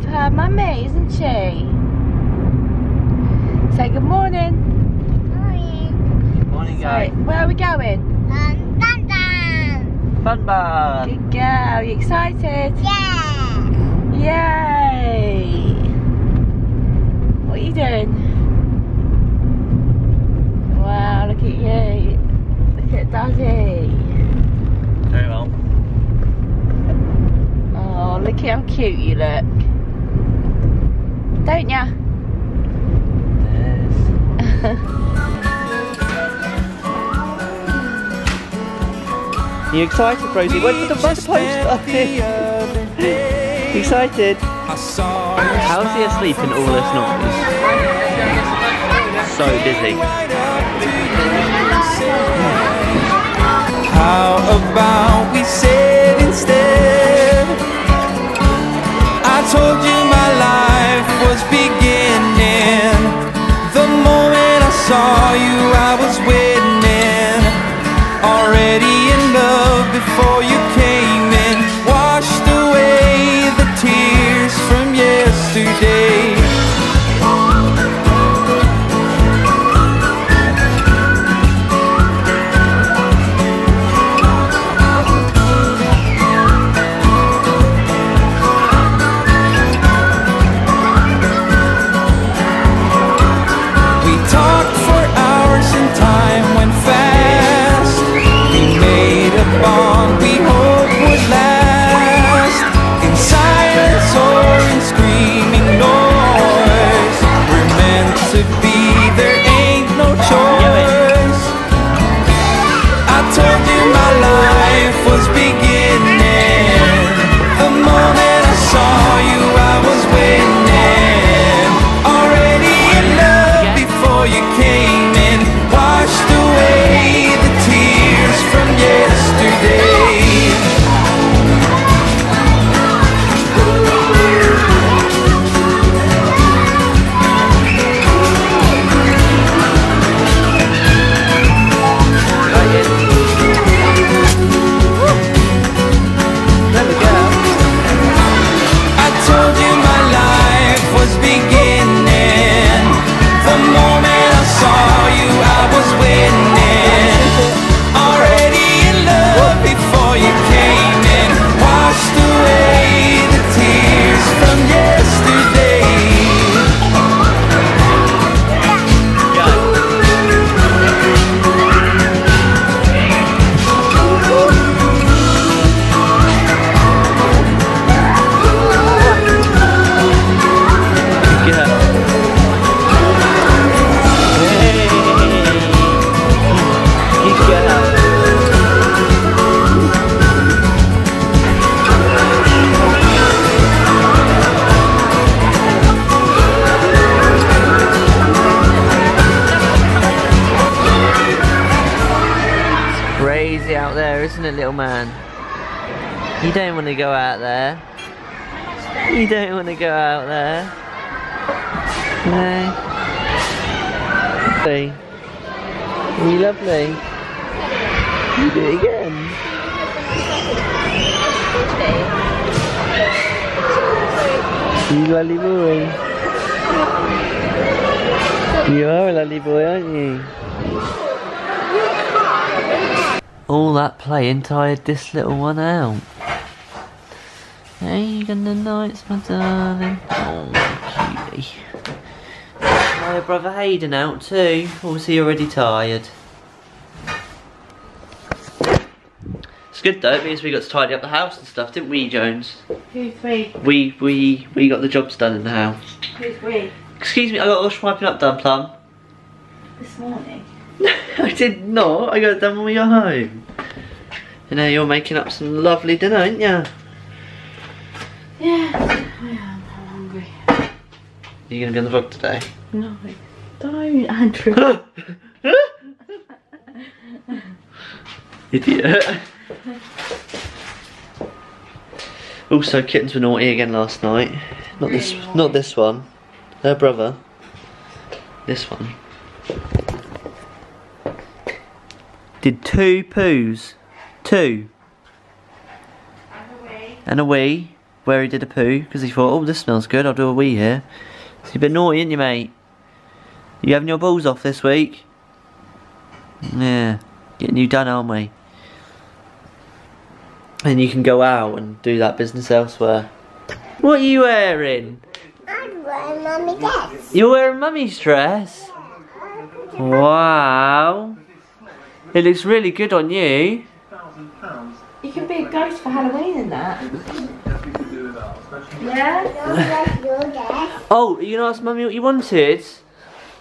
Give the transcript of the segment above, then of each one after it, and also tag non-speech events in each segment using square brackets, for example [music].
with her mummy, isn't she? Say good morning. Morning. Morning, guys. So, where are we going? Um, Fun bar. Bun. Bun Good girl. Are you excited? Yeah. Yay. What are you doing? Don't ya? Yes. [laughs] You excited, Rosie? When did the bus post [laughs] Excited? How's he asleep in all this noise? So busy. How about we said instead? I told you crazy out there, isn't it, little man? You don't want to go out there. You don't want to go out there. No. Lovely. Are you lovely? You do it again. You lolly boy. You are a lolly boy, aren't you? All that playing tired this little one out. Hey, the nights, my darling. Oh, cutie. My brother Hayden out too, or was he already tired? It's good though, because we got to tidy up the house and stuff, didn't we, Jones? Who's we? We we we got the jobs done in the house. Who's we? Excuse me, I got all swiping up done, Plum. This morning. No, [laughs] I did not. I got it done when we got home. And now you're making up some lovely dinner, aren't you? Yeah, I am. I'm hungry. Are You gonna be on the vlog today? No, don't, Andrew. [laughs] Idiot. Also, kittens were naughty again last night. Not this, not this one. Her brother. This one. Did two poos. Two. And a wee. Where he did a poo. Because he thought, oh, this smells good. I'll do a wee here. So you've been naughty, ain't you, mate? You having your balls off this week? Yeah. Getting you done, aren't we? And you can go out and do that business elsewhere. What are you wearing? I'm wearing mommy dress. You're wearing mummy's dress? Wow. It looks really good on you. You can be a ghost for Halloween in that. Yeah? No dress, no dress. Oh, you gonna ask mummy what you wanted?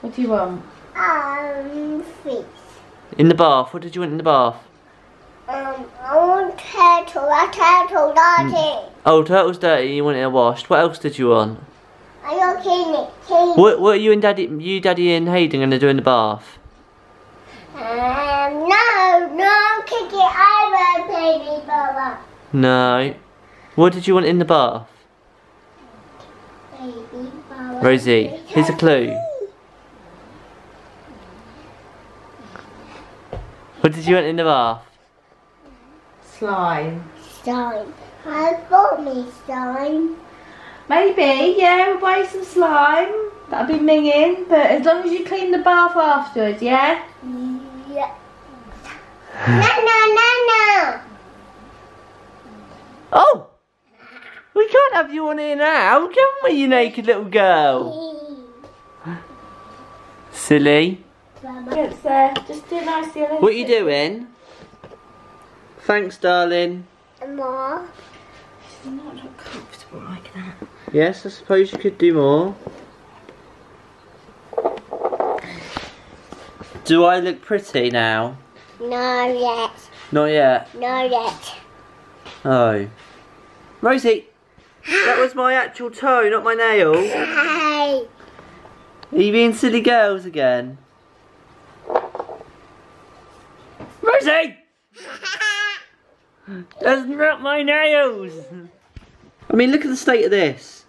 What do you want? Um, fish. In the bath. What did you want in the bath? Um, I want turtle, a turtle, daddy. Oh, turtle's dirty. You want it washed. What else did you want? I you kidding me? What What are you and daddy, you, daddy, and Hayden gonna do in the bath? Um, no, no, kick it over, baby Baba. No. What did you want in the bath? Baby Baba. Rosie, here's a clue. What did you want in the bath? Slime. Slime. I bought me slime. Maybe, yeah, we'll buy some slime. That'll be minging, but as long as you clean the bath afterwards, yeah? Yeah. No, no, no, no. Oh! We can't have you on here now, can we, you naked little girl? Silly. Baba. It's there. Just do nicely. What are you doing? Thanks, darling. More. It's not look comfortable like that. Yes, I suppose you could do more. Do I look pretty now? No yet. Not yet. No yet. Oh. Rosie! That was my actual toe, not my nail. Hey. Are you being silly girls again? Rosie! That's not my nails! I mean, look at the state of this.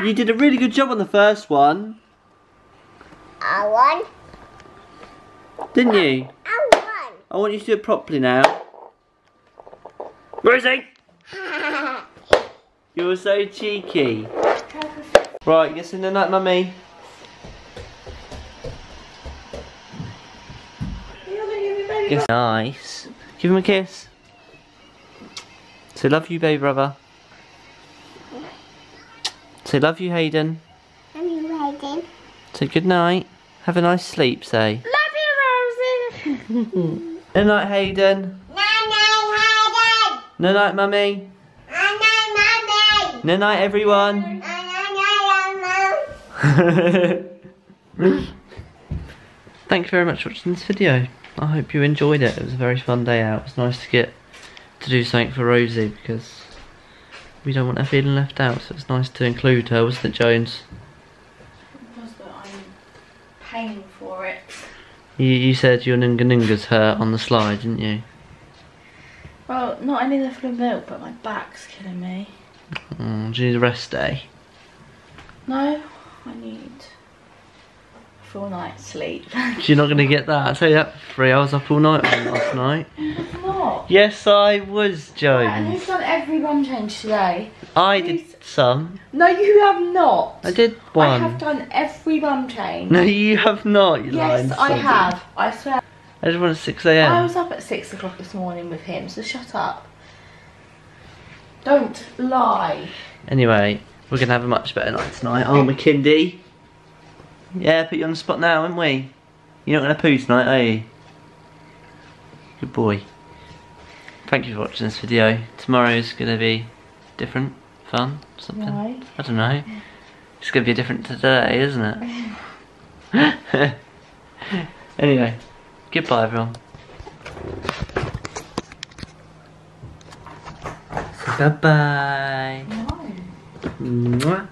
You did a really good job on the first one, uh, I won. didn't you? I want you to do it properly now. Rosie! [laughs] You're so cheeky. Right, get in the night, mummy. Yes. Nice. Give him a kiss. Say love you, baby brother. Say love you, Hayden. Are you waiting? Say good night. Have a nice sleep, say. Love you, Rosie. [laughs] Good night, Hayden. Hayden. Good night, mummy. No, no, mommy. Good night, everyone. [laughs] Thank you very much for watching this video. I hope you enjoyed it. It was a very fun day out. It was nice to get to do something for Rosie because we don't want her feeling left out. So it's nice to include her, wasn't it, Jones? Was that I'm paying it. You, you said your Nunganunga's hurt on the slide, didn't you? Well, not only the full of milk, but my back's killing me. Mm, do you need a rest day? No, I need a full night's sleep. You're not going to get that. I tell you that. I was up all night last night. [laughs] What? Yes, I was, And Jones. who's done every run change today? I did some. No, you have not. I did one. I have done every run change. No, you have not. You yes, I sod. have. I swear. I just went at 6am. I was up at six o'clock this morning with him, so shut up. Don't lie. Anyway, we're going to have a much better night tonight, aren't we, Kindy? Yeah, put you on the spot now, aren't we? You're not going to poo tonight, are you? Good boy. Thank you for watching this video. Tomorrow's going to be different, fun, something. I don't know. It's going to be different to today, isn't it? [laughs] anyway, goodbye everyone. Bye bye. No. Mwah.